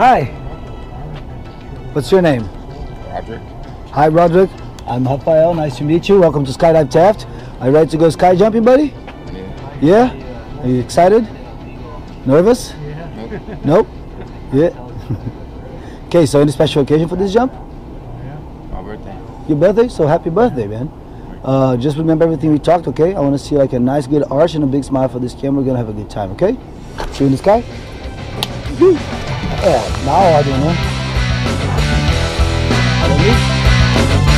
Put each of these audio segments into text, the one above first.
Hi. What's your name? Roderick. Hi, Roderick. I'm Rafael. Nice to meet you. Welcome to Skydive Taft. Are you ready to go sky jumping, buddy? Yeah. Yeah? Are you excited? Nervous? Nope. Nope? Yeah. okay, so any special occasion for this jump? Yeah. My birthday. Your birthday? So happy birthday, man. Uh, just remember everything we talked, okay? I want to see like a nice, good arch and a big smile for this camera. We're going to have a good time, okay? See you in the sky? Yeah, É, na ordem, né? Olha.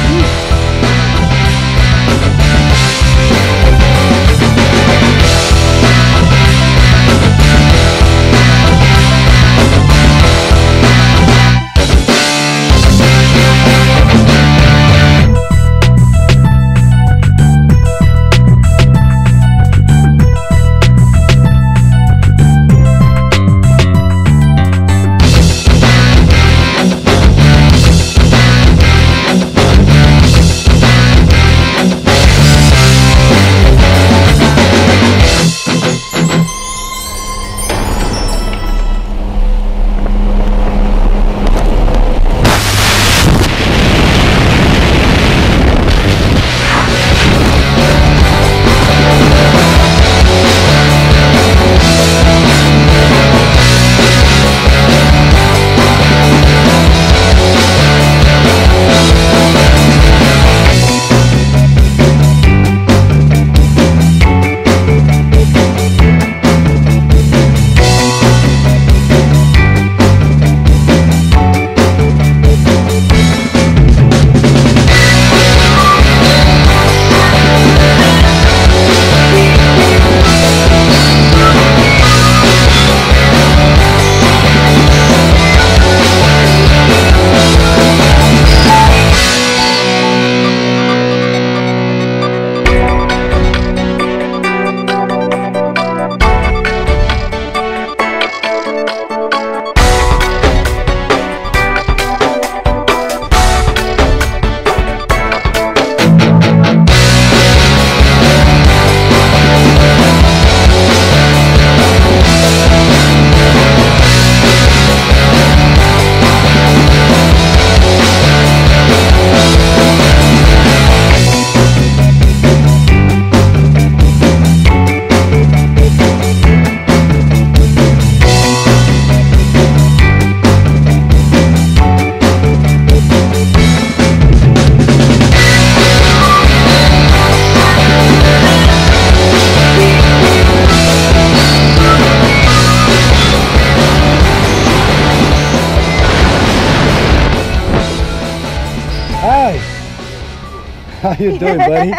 How you doing, buddy?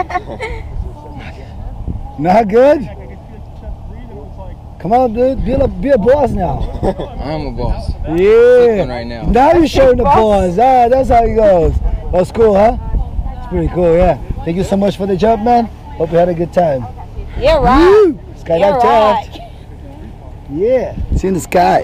Not good? Come on, dude. Be a, be a boss now. I'm a boss. Yeah. Right now. Now you're showing the boss. Ah, that's how it goes. That's cool, huh? It's pretty cool, yeah. Thank you so much for the job, man. Hope you had a good time. You're right. Woo! Skydive You're Taft. right. Yeah. See you in the sky.